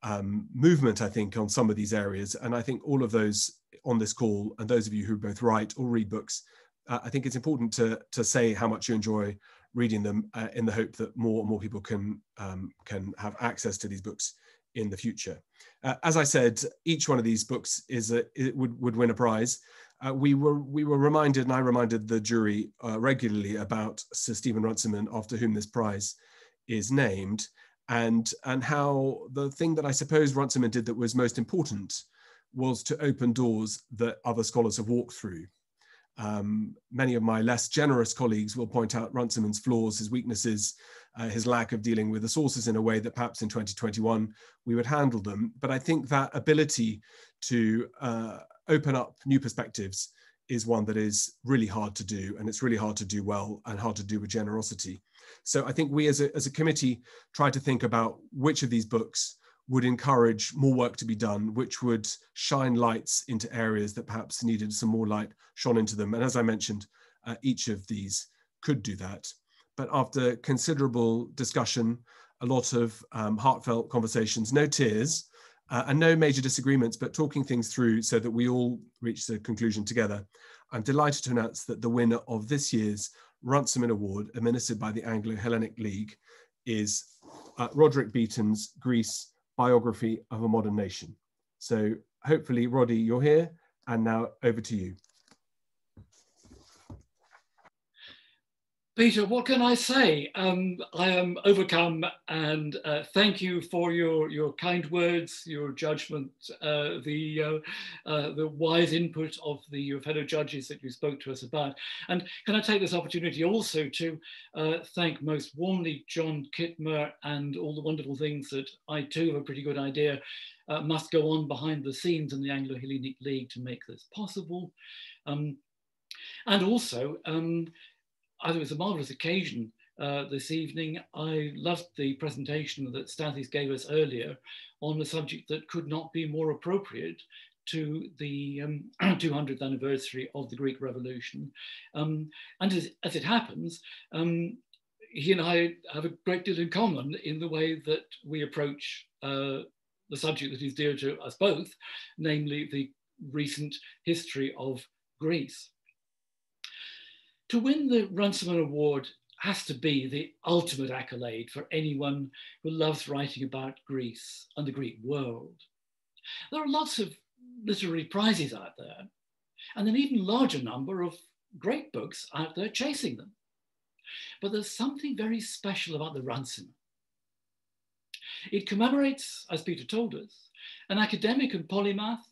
um, movement, I think, on some of these areas. And I think all of those on this call, and those of you who both write or read books, uh, I think it's important to, to say how much you enjoy reading them uh, in the hope that more and more people can, um, can have access to these books in the future. Uh, as I said, each one of these books is a, it would, would win a prize. Uh, we were we were reminded, and I reminded the jury uh, regularly about Sir Stephen Runciman, after whom this prize is named, and and how the thing that I suppose Runciman did that was most important was to open doors that other scholars have walked through. Um, many of my less generous colleagues will point out Runciman's flaws, his weaknesses, uh, his lack of dealing with the sources in a way that perhaps in 2021 we would handle them. But I think that ability to uh, open up new perspectives is one that is really hard to do, and it's really hard to do well and hard to do with generosity. So I think we as a, as a committee try to think about which of these books would encourage more work to be done, which would shine lights into areas that perhaps needed some more light shone into them. And as I mentioned, uh, each of these could do that. But after considerable discussion, a lot of um, heartfelt conversations, no tears, uh, and no major disagreements, but talking things through so that we all reach the conclusion together. I'm delighted to announce that the winner of this year's Runciman Award, administered by the Anglo-Hellenic League, is uh, Roderick Beaton's Greece biography of a modern nation. So hopefully, Roddy, you're here. And now over to you. Peter, what can I say? Um, I am overcome and uh, thank you for your, your kind words, your judgment, uh, the, uh, uh the wise input of the, your fellow judges that you spoke to us about. And can I take this opportunity also to uh, thank most warmly John Kittmer and all the wonderful things that I too have a pretty good idea uh, must go on behind the scenes in the Anglo-Hellenic League to make this possible. Um, and also, um, it was a marvelous occasion uh, this evening. I loved the presentation that Stathis gave us earlier on a subject that could not be more appropriate to the um, 200th anniversary of the Greek Revolution. Um, and as, as, it happens, um, he and I have a great deal in common in the way that we approach uh, the subject that is dear to us both, namely the recent history of Greece. To win the Runciman Award has to be the ultimate accolade for anyone who loves writing about Greece and the Greek world. There are lots of literary prizes out there, and an even larger number of great books out there chasing them. But there's something very special about the Runciman. It commemorates, as Peter told us, an academic and polymath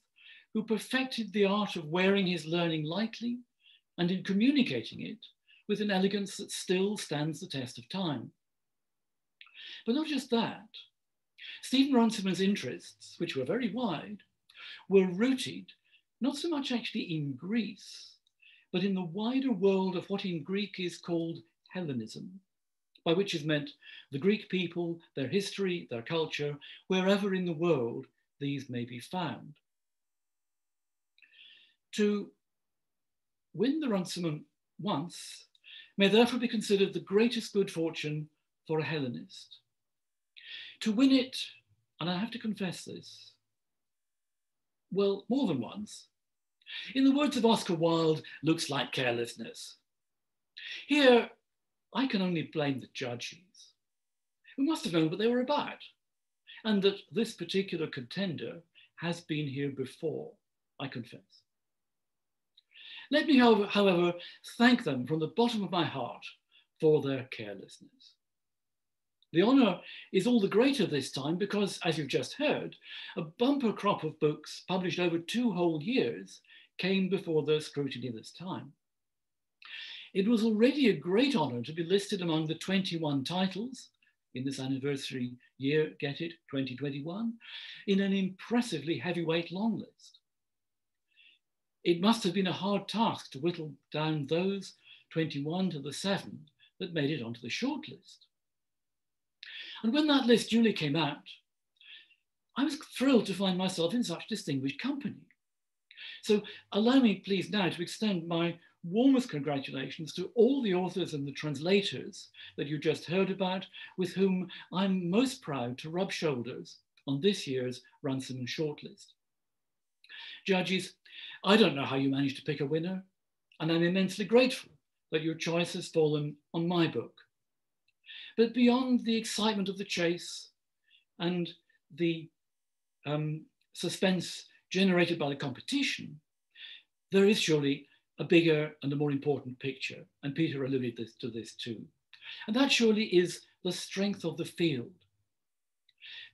who perfected the art of wearing his learning lightly and in communicating it with an elegance that still stands the test of time. But not just that. Stephen Runciman's interests, which were very wide, were rooted not so much actually in Greece, but in the wider world of what in Greek is called Hellenism, by which is meant the Greek people, their history, their culture, wherever in the world these may be found. To win the Runciman once may therefore be considered the greatest good fortune for a Hellenist. To win it, and I have to confess this, well, more than once, in the words of Oscar Wilde, looks like carelessness. Here, I can only blame the judges, who must have known what they were about, and that this particular contender has been here before, I confess. Let me, however, thank them from the bottom of my heart for their carelessness. The honour is all the greater this time because, as you've just heard, a bumper crop of books published over two whole years came before their scrutiny this time. It was already a great honour to be listed among the 21 titles in this anniversary year, get it, 2021, in an impressively heavyweight long list. It must have been a hard task to whittle down those 21 to the seven that made it onto the shortlist. And when that list duly came out, I was thrilled to find myself in such distinguished company. So allow me please now to extend my warmest congratulations to all the authors and the translators that you just heard about, with whom I'm most proud to rub shoulders on this year's Runciman shortlist. Judges, I don't know how you managed to pick a winner, and I'm immensely grateful that your choice has fallen on my book. But beyond the excitement of the chase and the um, suspense generated by the competition, there is surely a bigger and a more important picture. And Peter alluded this, to this too. And that surely is the strength of the field.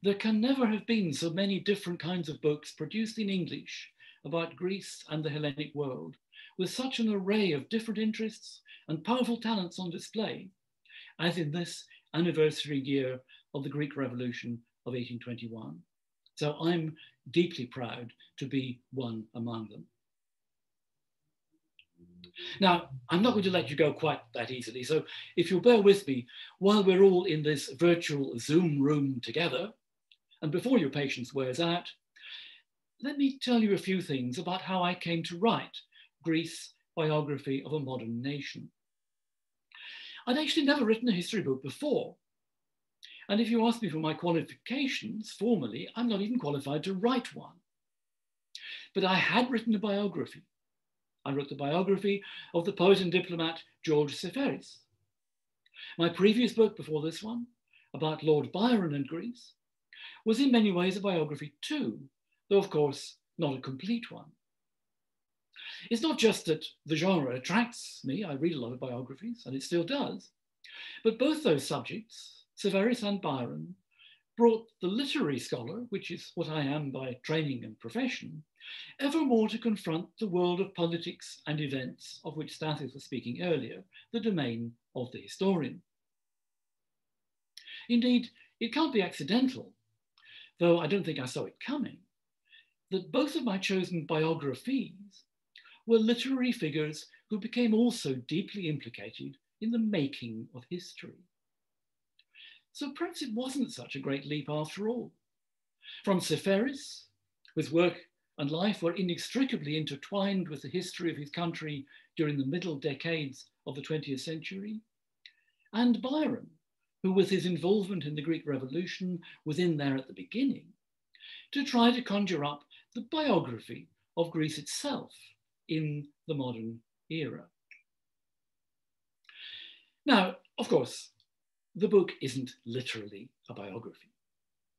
There can never have been so many different kinds of books produced in English about Greece and the Hellenic world, with such an array of different interests and powerful talents on display, as in this anniversary year of the Greek Revolution of 1821. So I'm deeply proud to be one among them. Now, I'm not going to let you go quite that easily. So if you'll bear with me, while we're all in this virtual Zoom room together, and before your patience wears out, let me tell you a few things about how I came to write Greece, Biography of a Modern Nation. I'd actually never written a history book before. And if you ask me for my qualifications formally, I'm not even qualified to write one. But I had written a biography. I wrote the biography of the poet and diplomat George Seferis. My previous book before this one, about Lord Byron and Greece, was in many ways a biography too, though of course not a complete one. It's not just that the genre attracts me, I read a lot of biographies, and it still does, but both those subjects, Seferis and Byron, brought the literary scholar, which is what I am by training and profession, ever more to confront the world of politics and events of which Stathis was speaking earlier, the domain of the historian. Indeed, it can't be accidental, though I don't think I saw it coming, that both of my chosen biographies were literary figures who became also deeply implicated in the making of history. So perhaps it wasn't such a great leap after all. From Seferis, whose work and life were inextricably intertwined with the history of his country during the middle decades of the 20th century, and Byron, who with his involvement in the Greek Revolution was in there at the beginning, to try to conjure up the biography of Greece itself in the modern era. Now, of course, the book isn't literally a biography.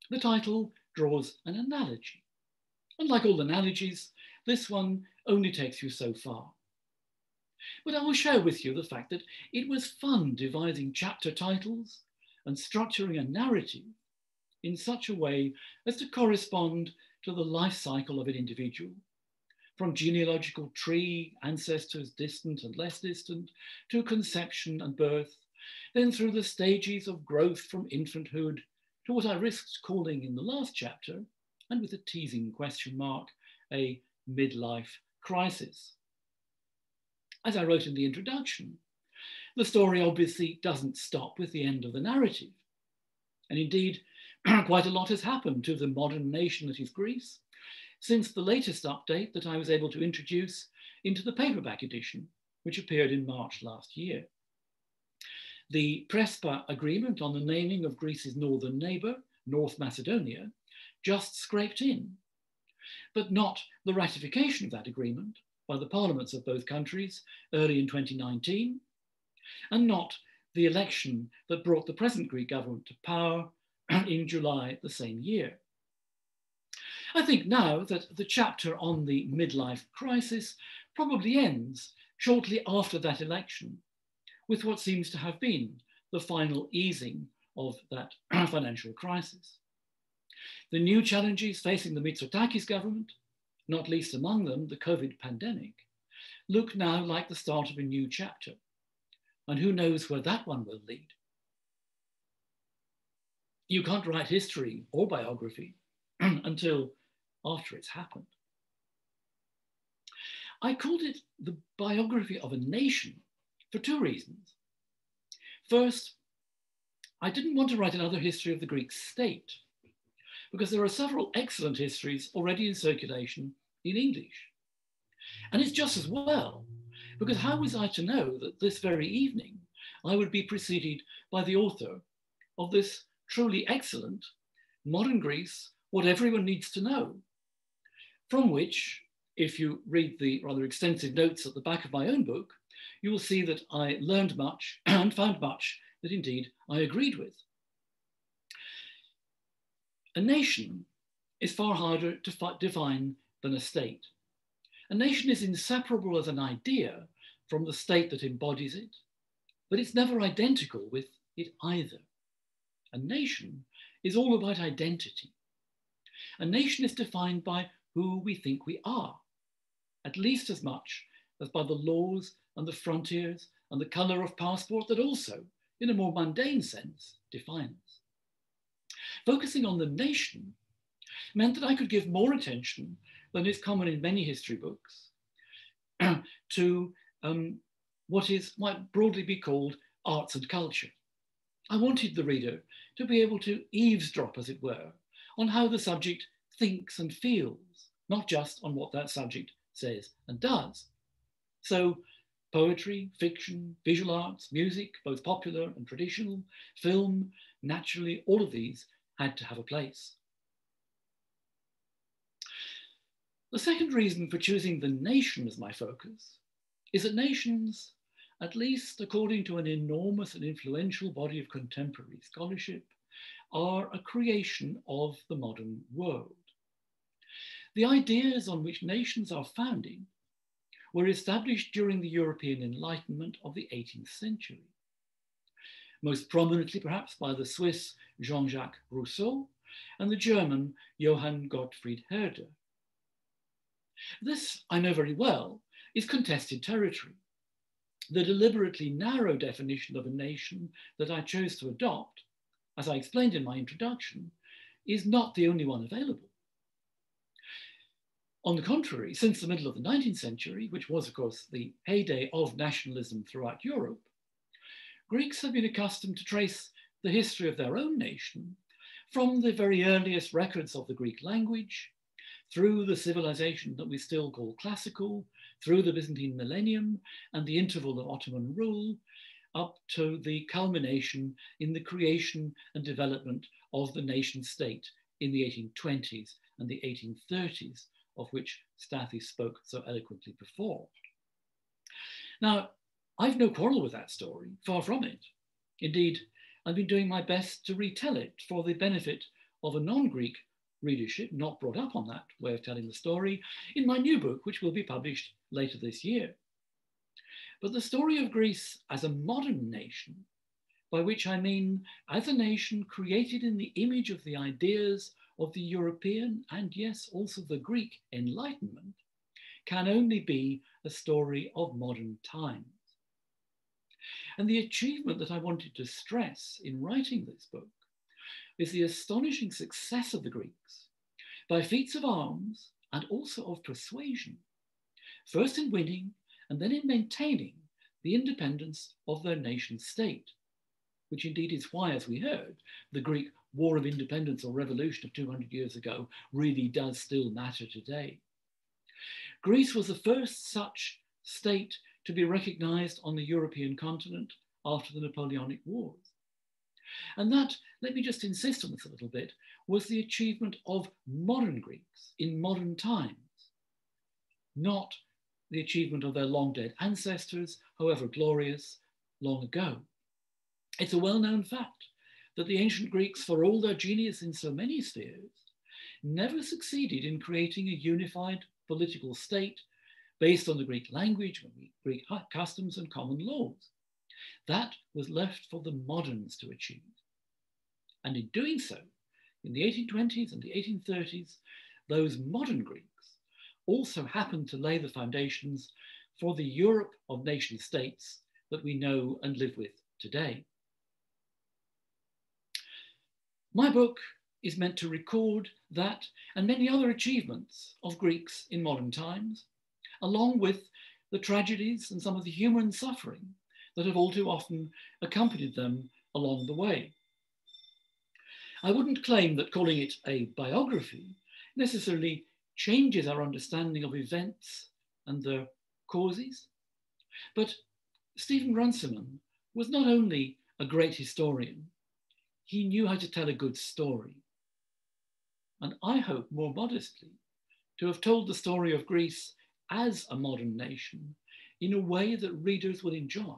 The title draws an analogy. And like all analogies, this one only takes you so far. But I will share with you the fact that it was fun devising chapter titles and structuring a narrative in such a way as to correspond to the life cycle of an individual, from genealogical tree, ancestors distant and less distant, to conception and birth, then through the stages of growth from infanthood to what I risked calling in the last chapter, and with a teasing question mark, a midlife crisis. As I wrote in the introduction, the story obviously doesn't stop with the end of the narrative. And indeed, quite a lot has happened to the modern nation that is Greece since the latest update that I was able to introduce into the paperback edition, which appeared in March last year. The Prespa agreement on the naming of Greece's northern neighbour, North Macedonia, just scraped in, but not the ratification of that agreement by the parliaments of both countries early in 2019, and not the election that brought the present Greek government to power in July the same year. I think now that the chapter on the midlife crisis probably ends shortly after that election with what seems to have been the final easing of that financial crisis. The new challenges facing the Mitsotakis government, not least among them the COVID pandemic, look now like the start of a new chapter. And who knows where that one will lead. You can't write history or biography until after it's happened. I called it the biography of a nation for two reasons. First, I didn't want to write another history of the Greek state because there are several excellent histories already in circulation in English. And it's just as well, because how was I to know that this very evening I would be preceded by the author of this truly excellent modern Greece, what everyone needs to know, from which, if you read the rather extensive notes at the back of my own book, you will see that I learned much and found much that indeed I agreed with. A nation is far harder to define than a state. A nation is inseparable as an idea from the state that embodies it, but it's never identical with it either. A nation is all about identity. A nation is defined by who we think we are, at least as much as by the laws and the frontiers and the colour of passport that also, in a more mundane sense, define us. Focusing on the nation meant that I could give more attention than is common in many history books to um, what is might broadly be called arts and culture. I wanted the reader to be able to eavesdrop, as it were, on how the subject thinks and feels, not just on what that subject says and does. So poetry, fiction, visual arts, music, both popular and traditional, film, naturally, all of these had to have a place. The second reason for choosing the nation as my focus is that nations at least according to an enormous and influential body of contemporary scholarship, are a creation of the modern world. The ideas on which nations are founded were established during the European Enlightenment of the 18th century, most prominently perhaps by the Swiss Jean-Jacques Rousseau and the German Johann Gottfried Herder. This, I know very well, is contested territory the deliberately narrow definition of a nation that I chose to adopt, as I explained in my introduction, is not the only one available. On the contrary, since the middle of the 19th century, which was, of course, the heyday of nationalism throughout Europe, Greeks have been accustomed to trace the history of their own nation from the very earliest records of the Greek language, through the civilization that we still call classical, through the Byzantine millennium and the interval of Ottoman rule, up to the culmination in the creation and development of the nation state in the 1820s and the 1830s, of which Stathis spoke so eloquently before. Now, I've no quarrel with that story, far from it. Indeed, I've been doing my best to retell it for the benefit of a non-Greek readership not brought up on that way of telling the story in my new book, which will be published later this year. but the story of Greece as a modern nation, by which I mean as a nation created in the image of the ideas of the European and yes, also the Greek Enlightenment, can only be a story of modern times. And the achievement that I wanted to stress in writing this book is the astonishing success of the Greeks by feats of arms and also of persuasion, first in winning and then in maintaining the independence of their nation state, which indeed is why, as we heard, the Greek War of Independence or Revolution of 200 years ago really does still matter today. Greece was the first such state to be recognized on the European continent after the Napoleonic Wars. And that, let me just insist on this a little bit, was the achievement of modern Greeks in modern times, not the achievement of their long dead ancestors, however glorious, long ago. It's a well known fact that the ancient Greeks, for all their genius in so many spheres, never succeeded in creating a unified political state based on the Greek language, Greek customs, and common laws. That was left for the moderns to achieve. And in doing so, in the 1820s and the 1830s, those modern Greeks also happened to lay the foundations for the Europe of nation states that we know and live with today. My book is meant to record that and many other achievements of Greeks in modern times, along with the tragedies and some of the human suffering that have all too often accompanied them along the way. I wouldn't claim that calling it a biography necessarily changes our understanding of events and their causes, but Stephen Runciman was not only a great historian, he knew how to tell a good story. And I hope more modestly to have told the story of Greece as a modern nation in a way that readers will enjoy.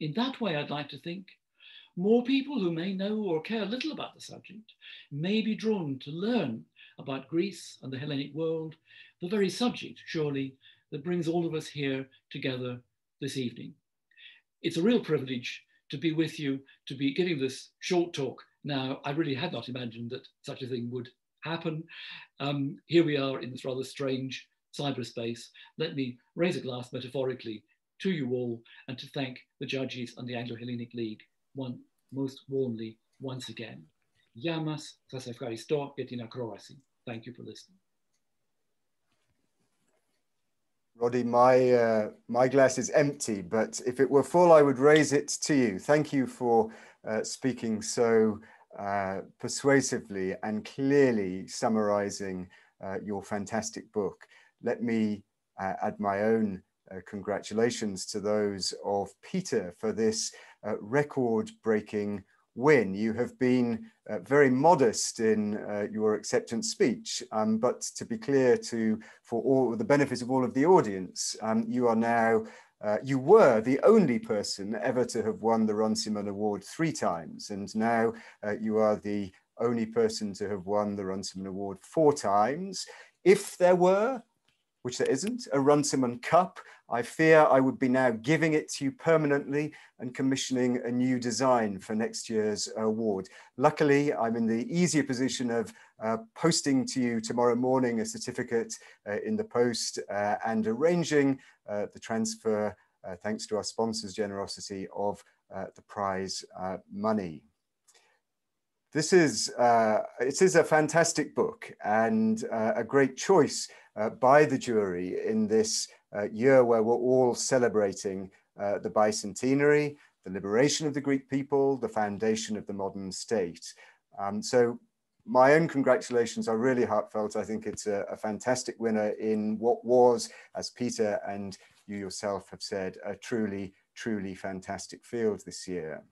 In that way, I'd like to think more people who may know or care little about the subject may be drawn to learn about Greece and the Hellenic world, the very subject, surely, that brings all of us here together this evening. It's a real privilege to be with you, to be giving this short talk now. I really had not imagined that such a thing would happen. Um, here we are in this rather strange cyberspace. Let me raise a glass metaphorically to you all and to thank the judges and the Anglo-Hellenic League one, most warmly once again. Yamas σας ευχαριστώ για την ακρόαση. Thank you for listening. Roddy, my, uh, my glass is empty, but if it were full, I would raise it to you. Thank you for uh, speaking so uh, persuasively and clearly summarizing uh, your fantastic book. Let me uh, add my own uh, congratulations to those of Peter for this record-breaking win. You have been uh, very modest in uh, your acceptance speech, um, but to be clear to for all the benefit of all of the audience, um, you are now uh, you were the only person ever to have won the Runciman Award three times, and now uh, you are the only person to have won the Runciman Award four times. If there were, which there isn't, a Runciman Cup, I fear I would be now giving it to you permanently and commissioning a new design for next year's award. Luckily, I'm in the easier position of uh, posting to you tomorrow morning a certificate uh, in the post uh, and arranging uh, the transfer, uh, thanks to our sponsors' generosity, of uh, the prize money. This is, it is a fantastic book and a great choice by the jury in this uh, year where we're all celebrating uh, the bicentenary, the liberation of the Greek people, the foundation of the modern state. Um, so my own congratulations are really heartfelt. I think it's a, a, fantastic winner in what was, as Peter and you yourself have said, a truly, truly fantastic field this year.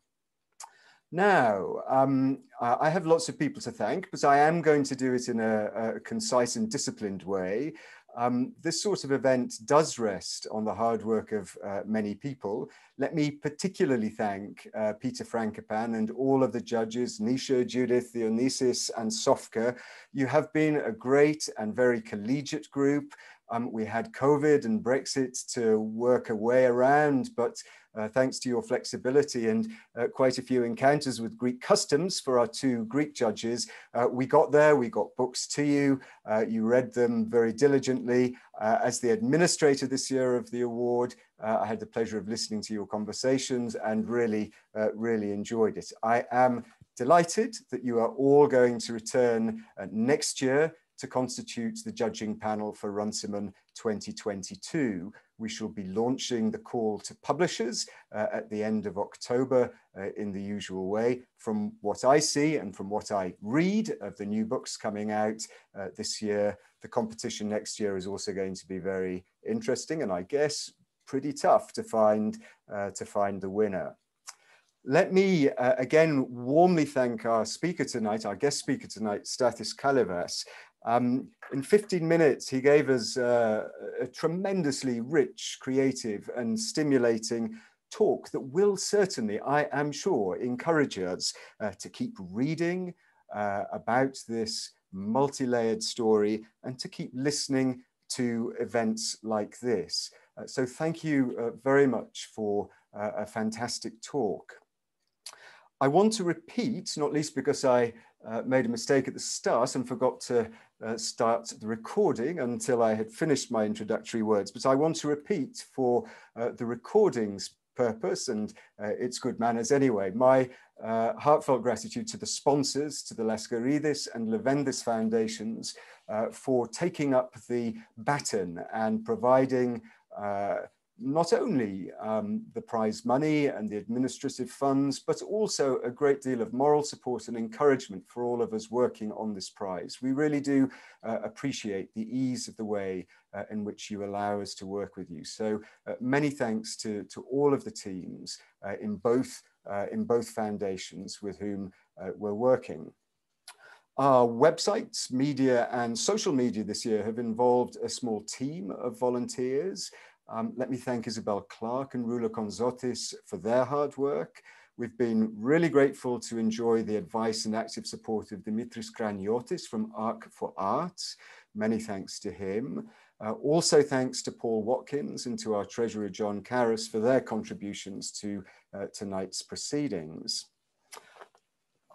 Now, um, I have lots of people to thank, but I am going to do it in a, a concise and disciplined way. Um, this sort of event does rest on the hard work of uh, many people. Let me particularly thank uh, Peter Frankopan and all of the judges, Nisha, Judith, Dionysis, and Sofka. You have been a great and very collegiate group. Um, we had COVID and Brexit to work a way around, but uh, thanks to your flexibility and uh, quite a few encounters with Greek customs for our two Greek judges, uh, we got there, we got books to you, uh, you read them very diligently. Uh, as the administrator this year of the award, uh, I had the pleasure of listening to your conversations and really, really enjoyed it. I am delighted that you are all going to return next year to constitute the judging panel for Runciman 2022. We shall be launching the call to publishers uh, at the end of October uh, in the usual way. From what I see and from what I read of the new books coming out uh, this year, the competition next year is also going to be very interesting and I guess pretty tough to find, uh, to find the winner. Let me uh, again warmly thank our speaker tonight, our guest speaker tonight, Stathis Kalyvas, um, in 15 minutes, he gave us uh, a tremendously rich, creative and stimulating talk that will certainly, I am sure, encourage us uh, to keep reading uh, about this multi-layered story and to keep listening to events like this. Uh, so thank you uh, very much for uh, a fantastic talk. I want to repeat, not least because I uh, made a mistake at the start and forgot to uh, start the recording until I had finished my introductory words, but I want to repeat for uh, the recording's purpose and uh, its good manners anyway, my uh, heartfelt gratitude to the sponsors, to the Laskaridis and Leventis foundations for taking up the baton and providing not only um, the prize money and the administrative funds, but also a great deal of moral support and encouragement for all of us working on this prize. We really do uh, appreciate the ease of the way uh, in which you allow us to work with you. So uh, many thanks to, to all of the teams uh, in, both, uh, in both foundations with whom uh, we're working. Our websites, media and social media this year have involved a small team of volunteers um, let me thank Isabel Clark and Rula Konzotis for their hard work. We've been really grateful to enjoy the advice and active support of Dimitris Kraniotis from ARC for Arts. Many thanks to him. Uh, also thanks to Paul Watkins and to our treasurer John Karras for their contributions to uh, tonight's proceedings.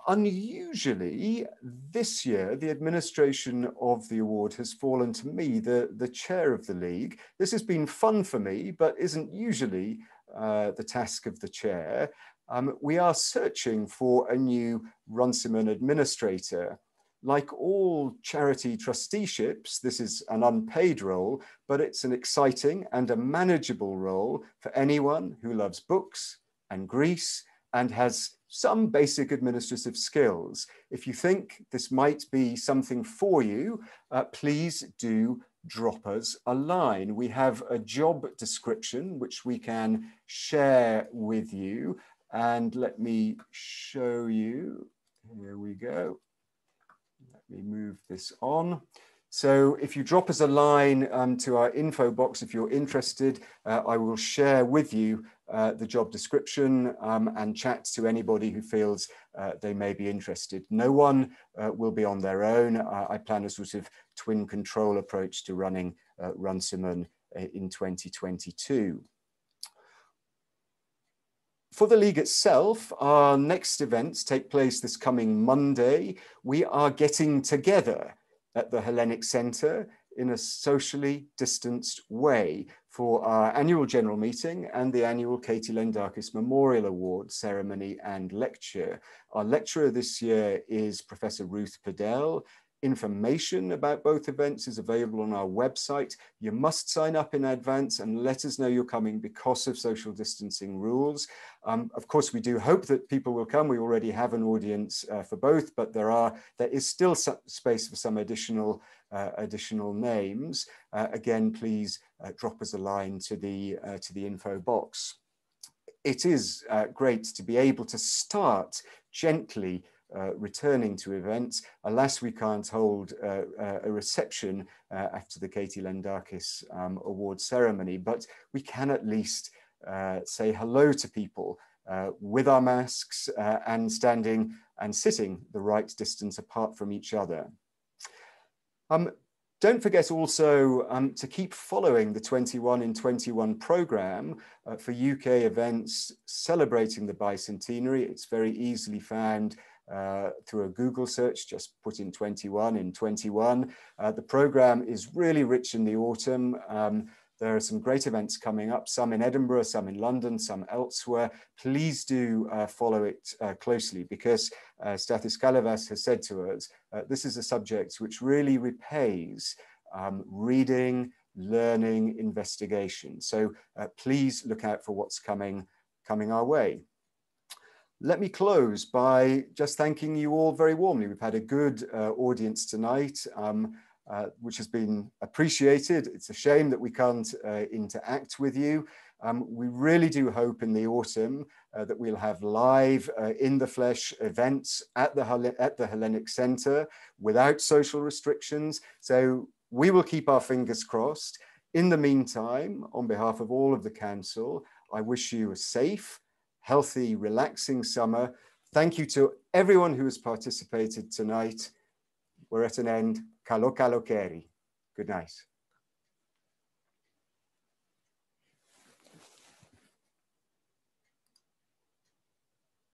Unusually, this year, the administration of the award has fallen to me, the, the chair of the league. This has been fun for me, but isn't usually uh, the task of the chair. Um, we are searching for a new Runciman administrator. Like all charity trusteeships, this is an unpaid role, but it's an exciting and a manageable role for anyone who loves books and Greece and has some basic administrative skills. If you think this might be something for you, uh, please do drop us a line. We have a job description which we can share with you. And let me show you. Here we go. Let me move this on. So if you drop us a line um, to our info box, if you're interested, uh, I will share with you uh, the job description um, and chat to anybody who feels uh, they may be interested. No one uh, will be on their own. I plan a sort of twin control approach to running uh, Runciman uh, in 2022. For the league itself, our next events take place this coming Monday. We are getting together at the Hellenic Centre in a socially distanced way for our annual general meeting and the annual Katie Lentakis Memorial Award ceremony and lecture. Our lecturer this year is Professor Ruth Padel. Information about both events is available on our website. You must sign up in advance and let us know you're coming because of social distancing rules. Um, of course, we do hope that people will come. We already have an audience uh, for both, but there are there is still space for some additional uh, additional names. Uh, again, please uh, drop us a line to the uh, to the info box. It is uh, great to be able to start gently uh, returning to events. Alas, we can't hold uh, uh, a reception uh, after the Katie Lentakis um, award ceremony, but we can at least uh, say hello to people with our masks and standing and sitting the right distance apart from each other. Um, don't forget also um, to keep following the 21 in 21 program uh, for UK events celebrating the bicentenary. It's very easily found uh, through a Google search, just put in 21 in 21. Uh, the program is really rich in the autumn. Um, there are some great events coming up, some in Edinburgh, some in London, some elsewhere. Please do uh, follow it uh, closely because uh, Stathis Kalyvas has said to us, uh, this is a subject which really repays um, reading, learning, investigation. So please look out for what's coming, coming our way. Let me close by just thanking you all very warmly. We've had a good uh, audience tonight. Um, uh, which has been appreciated. It's a shame that we can't uh, interact with you. Um, we really do hope in the autumn uh, that we'll have live uh, in the flesh events at the, at the Hellenic Centre without social restrictions. So we will keep our fingers crossed. In the meantime, on behalf of all of the council, I wish you a safe, healthy, relaxing summer. Thank you to everyone who has participated tonight. We're at an end. Kalo kalo keri. Good night.